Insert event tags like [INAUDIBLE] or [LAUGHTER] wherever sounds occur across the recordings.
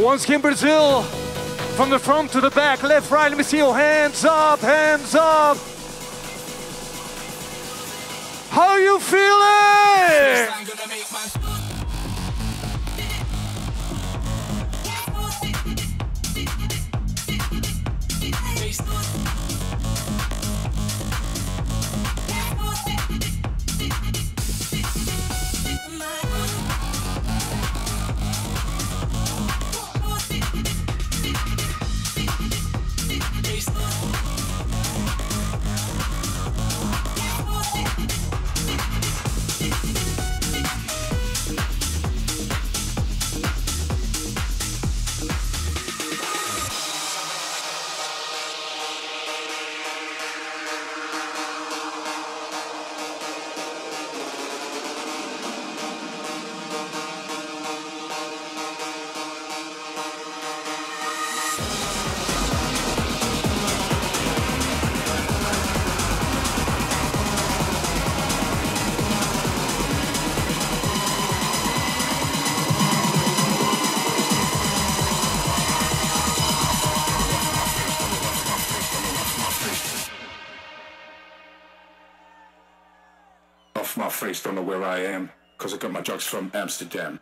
Once again, Brazil. From the front to the back, left, right. Let me see your hands up, hands up. How you feeling? My drugs from Amsterdam.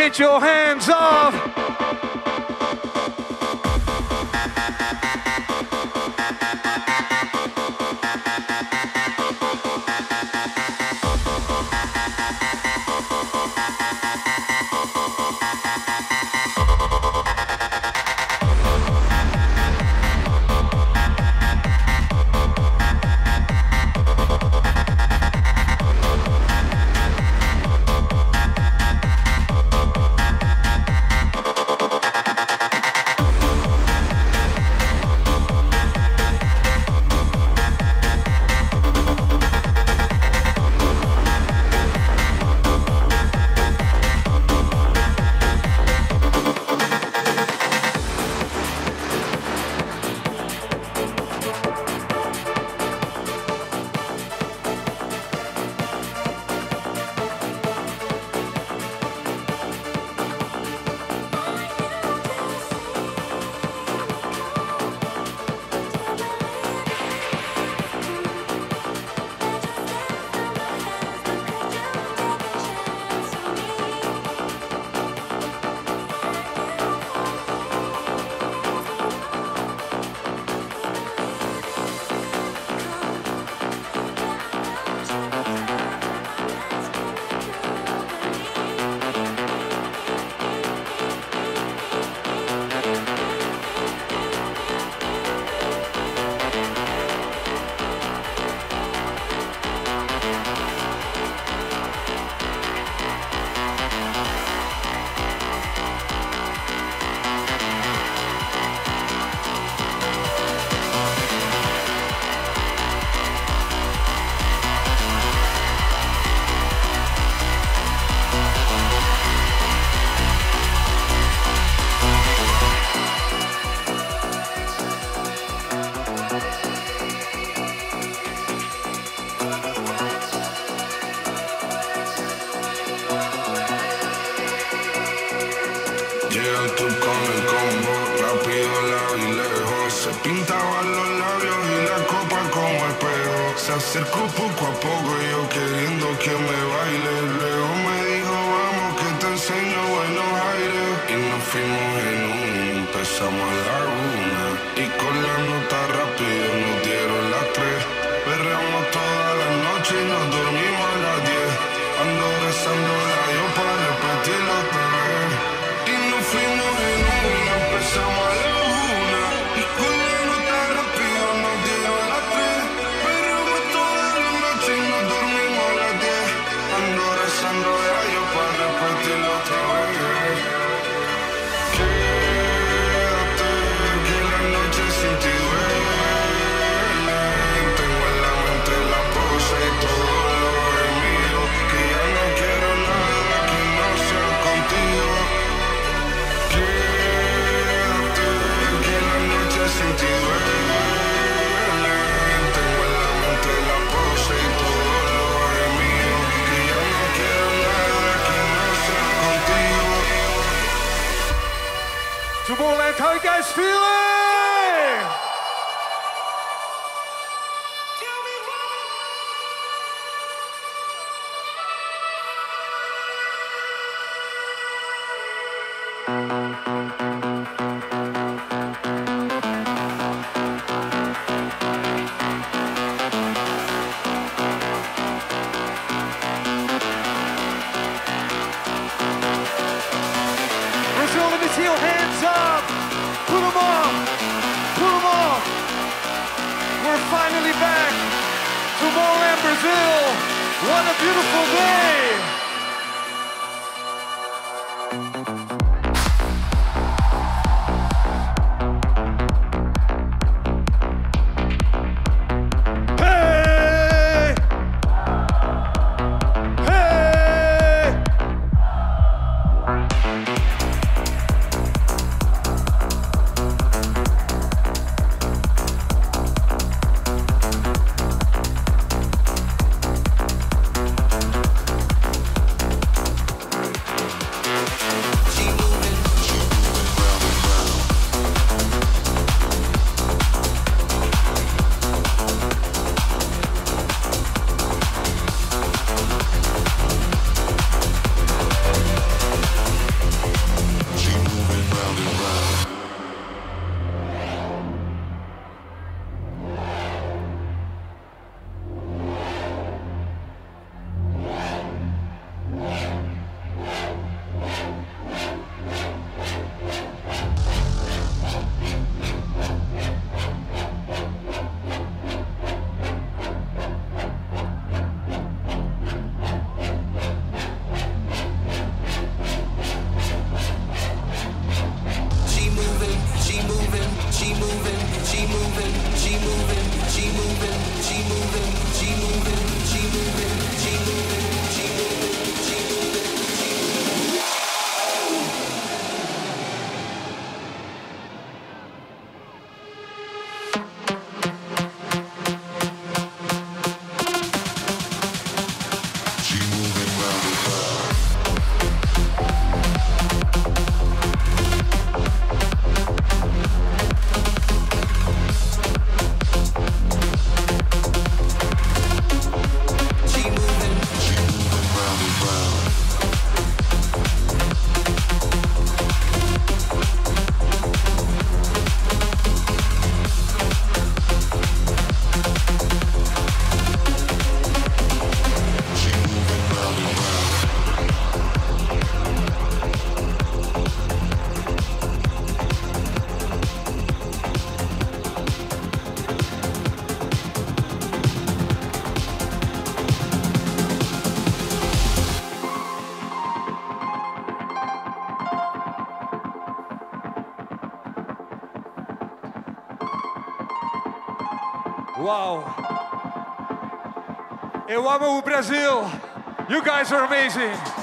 Get your hands up. Eu amo o Brasil. You guys are amazing.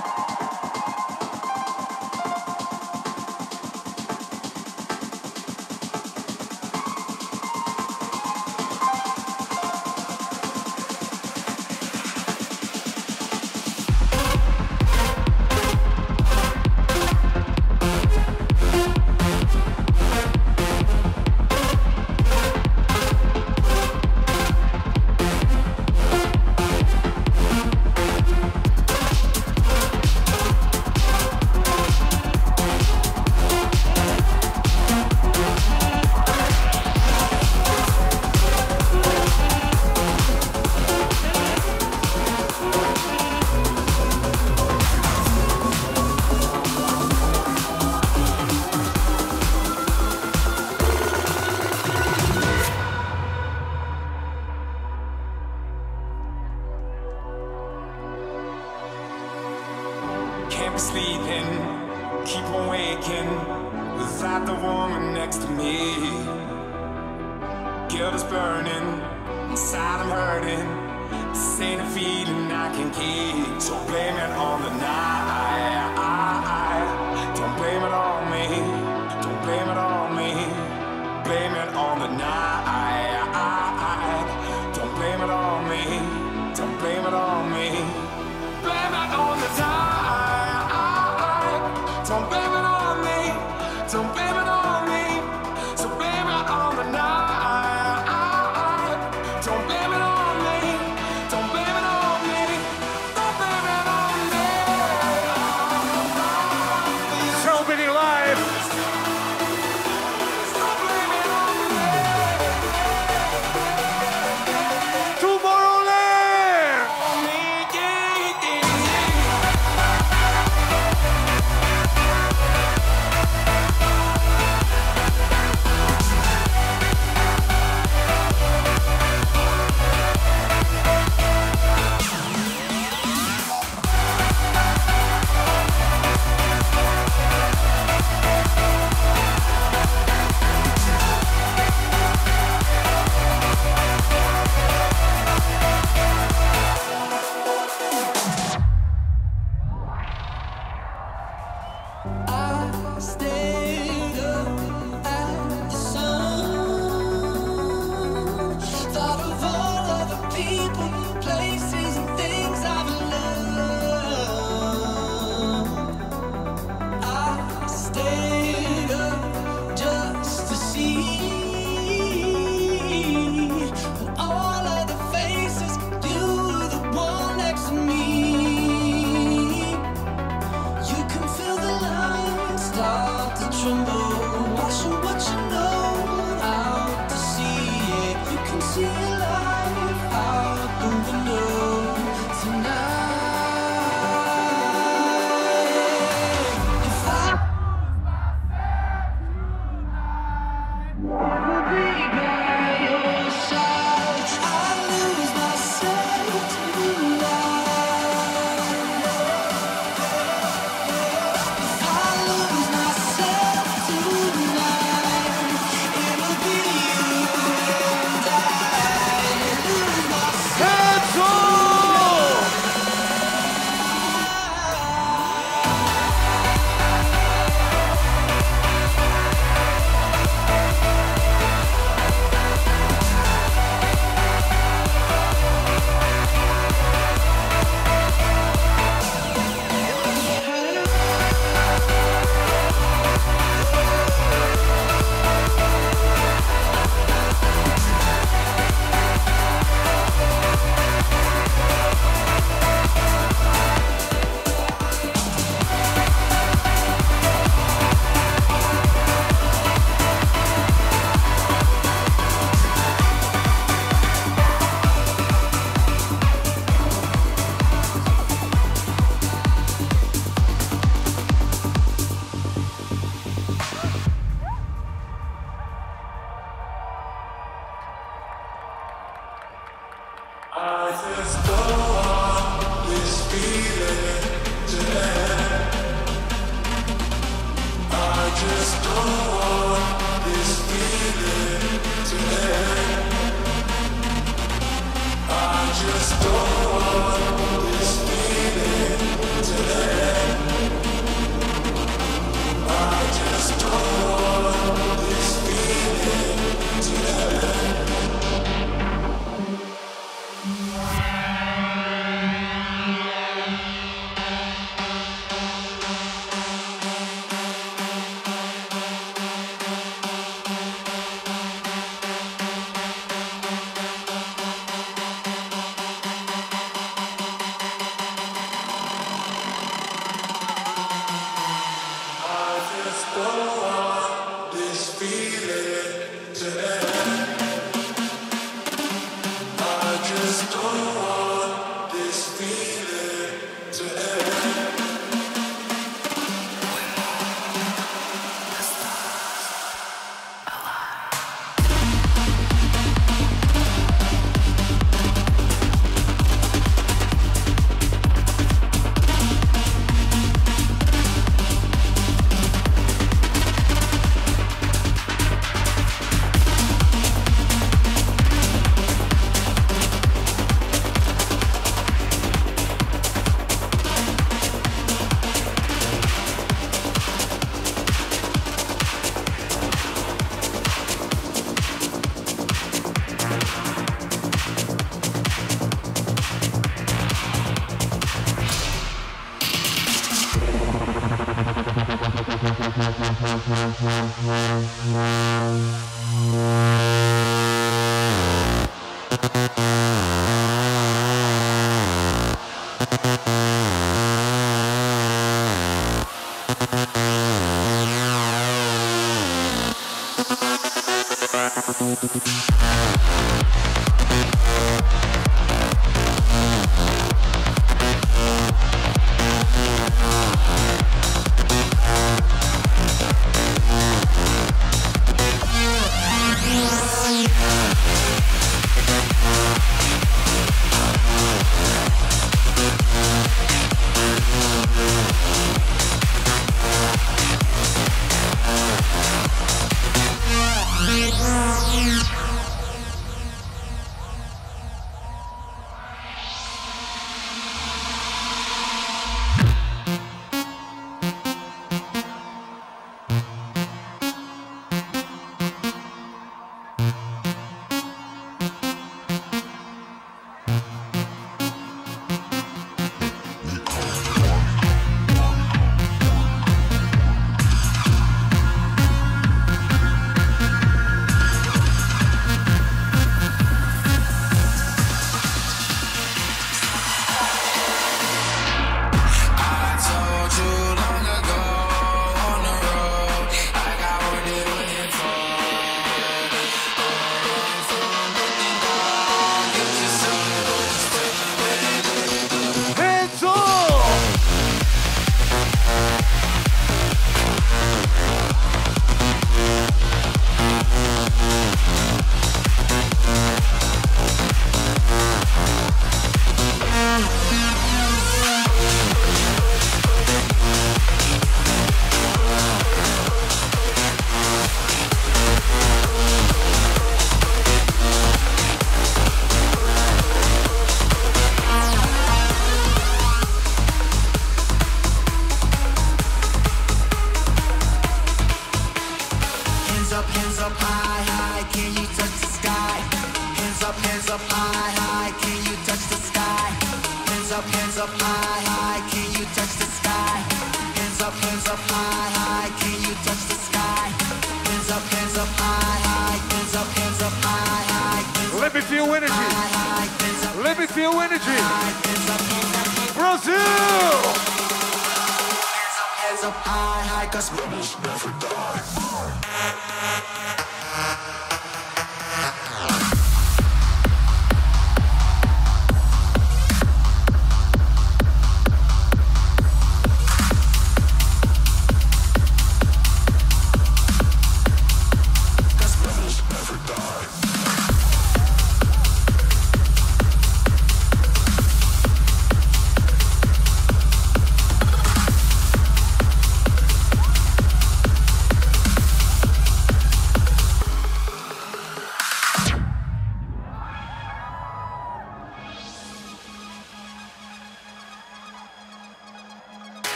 Start mm [LAUGHS]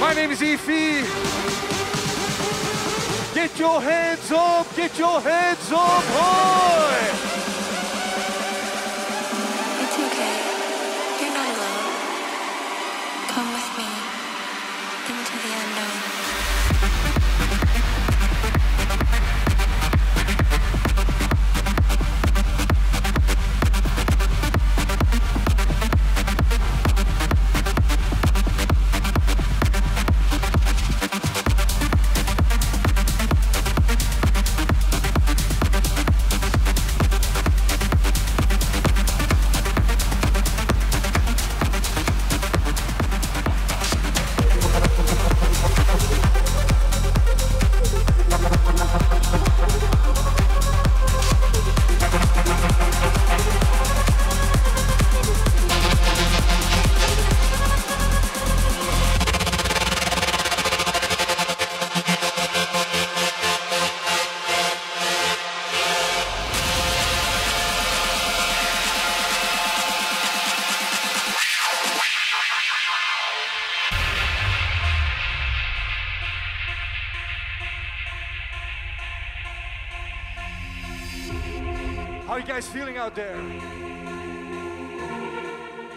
My name is Yves V. Get your hands up, get your hands up, boy!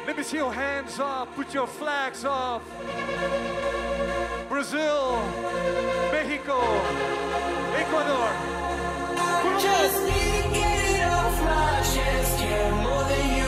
Let me see your hands up. Put your flags up. Brazil, Mexico, Ecuador. Just need to get it off my chest. Yeah, more than you.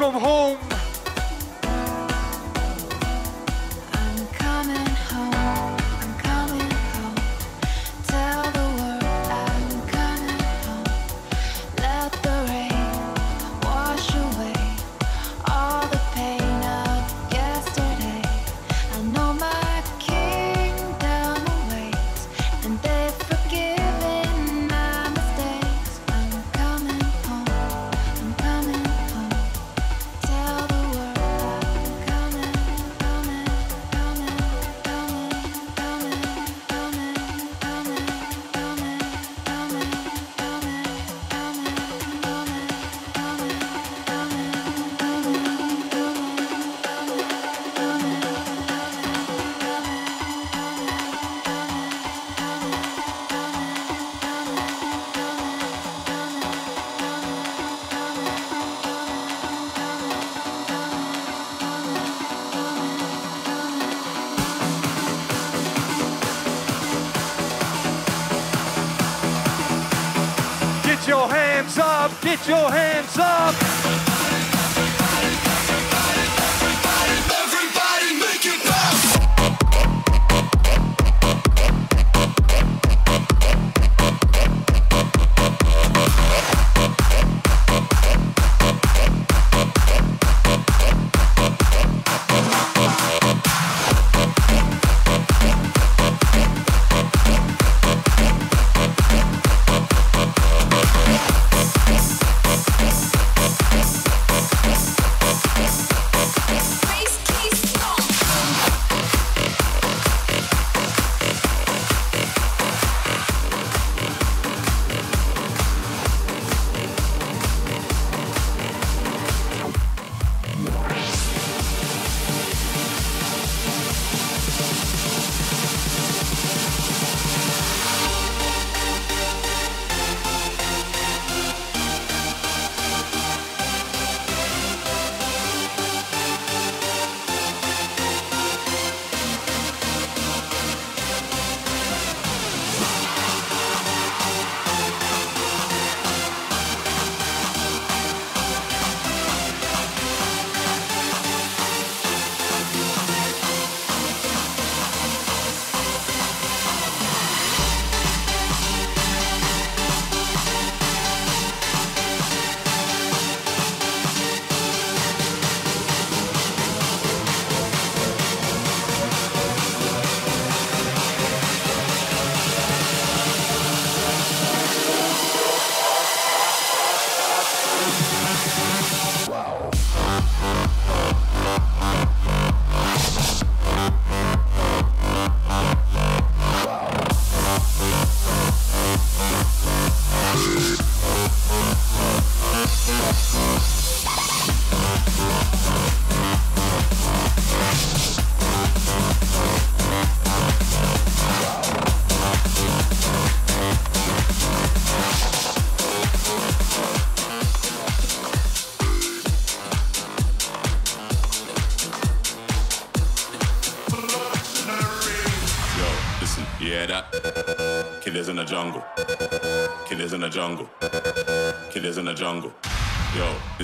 welcome home.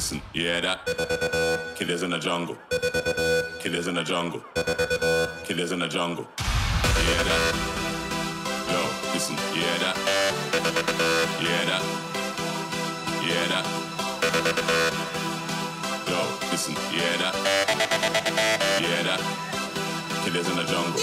listen, Yeah, that that? is in the jungle. Killers in the jungle. Killers in the jungle. Yeah, that? Yo, listen, Yeah, that? Yeah, that? Yeah, that? Yo, listen, Yeah, that? Yeah, that. that? is in the jungle.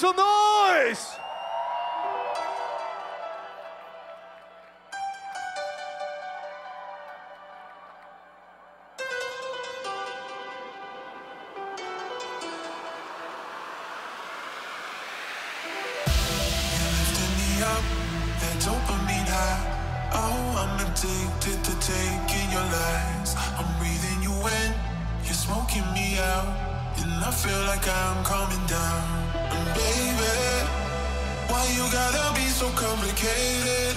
some noise. Oh, addicted to taking your lies. I'm breathing you in, you're smoking me out, and I feel like I'm coming down. Baby, why you gotta be so complicated?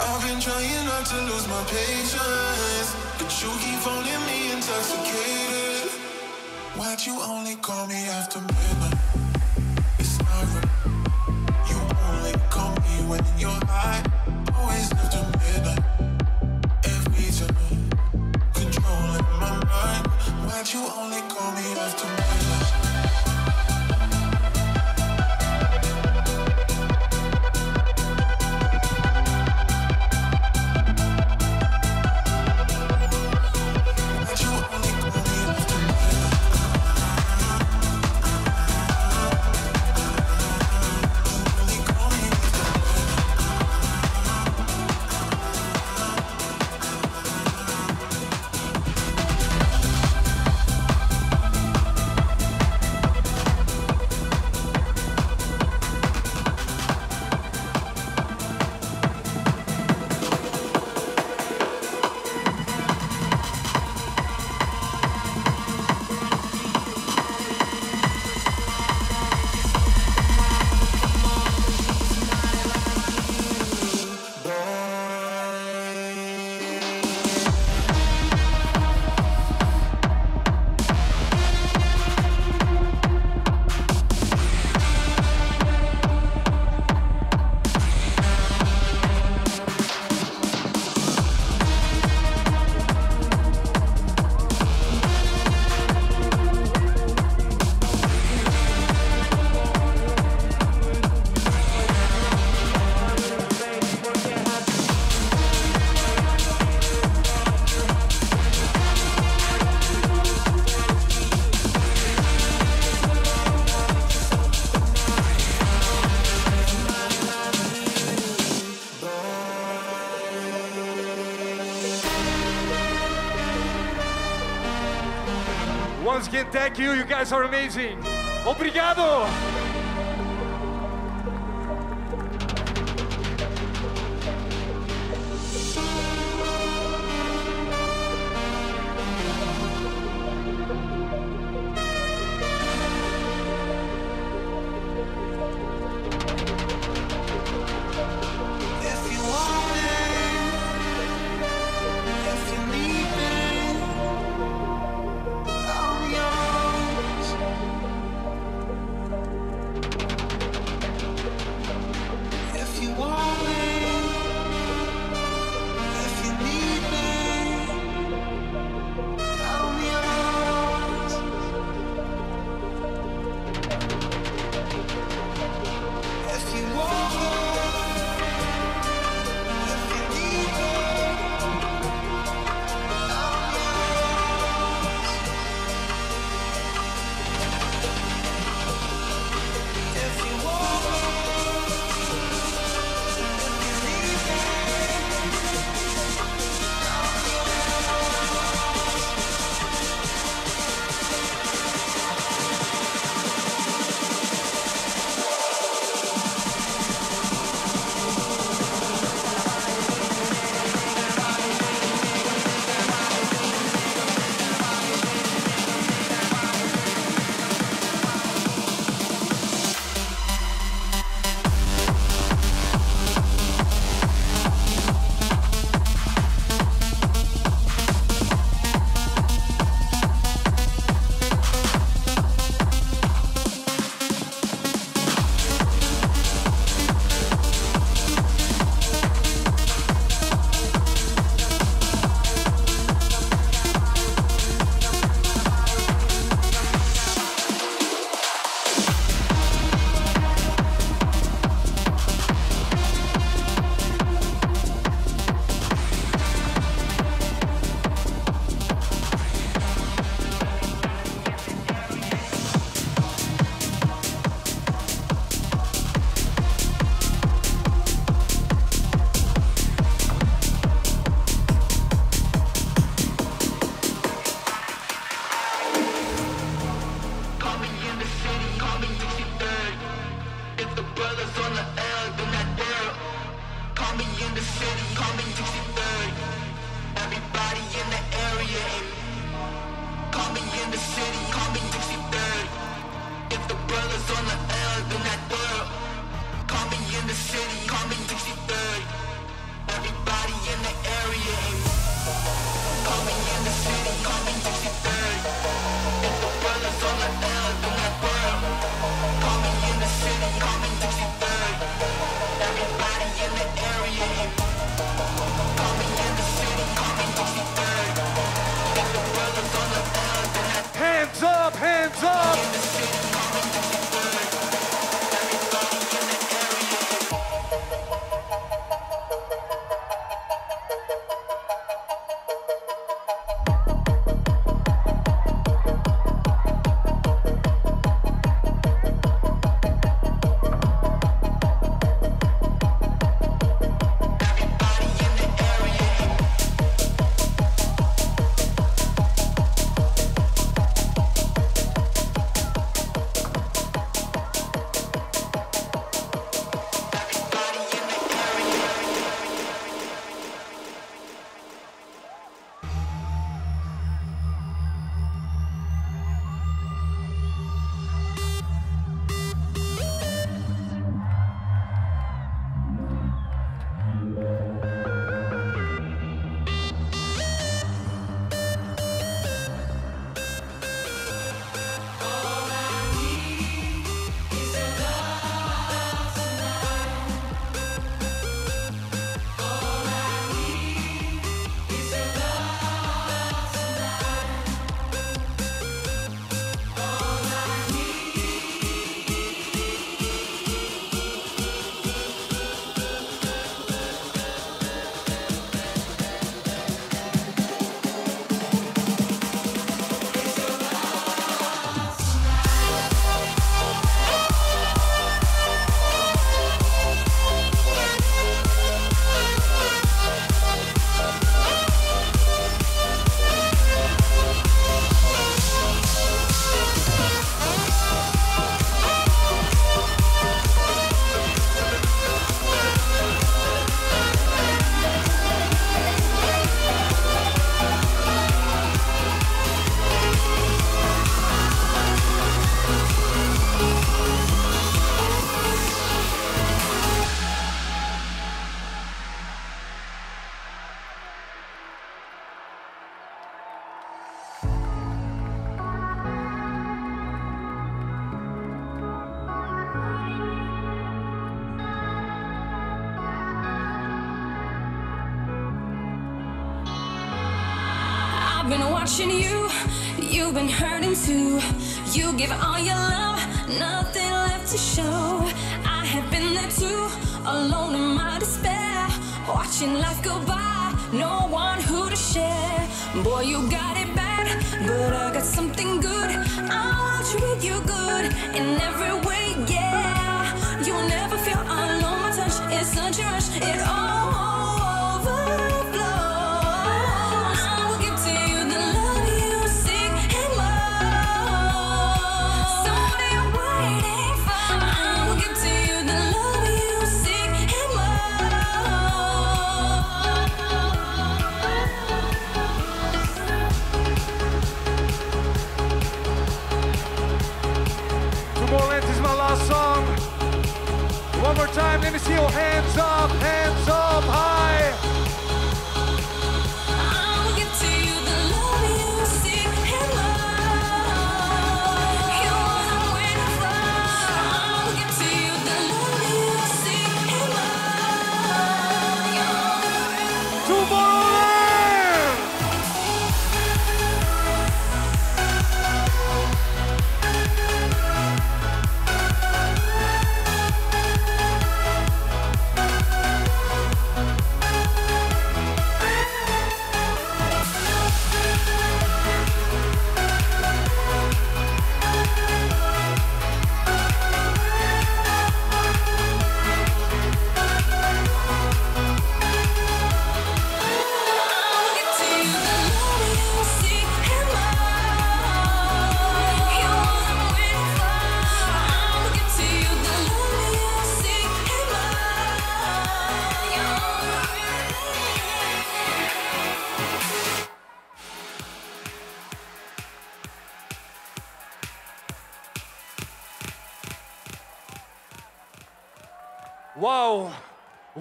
I've been trying not to lose my patience, but you keep phoning me intoxicated. Why'd you only call me after midnight? It's not right. You only call me when you're high. Always after midnight. Every time. Controlling my mind. Why'd you only call me after midnight? Thank you. You guys are amazing. Obrigado.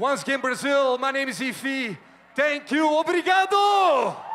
Once again, Brazil, my name is Ifi. Thank you, obrigado!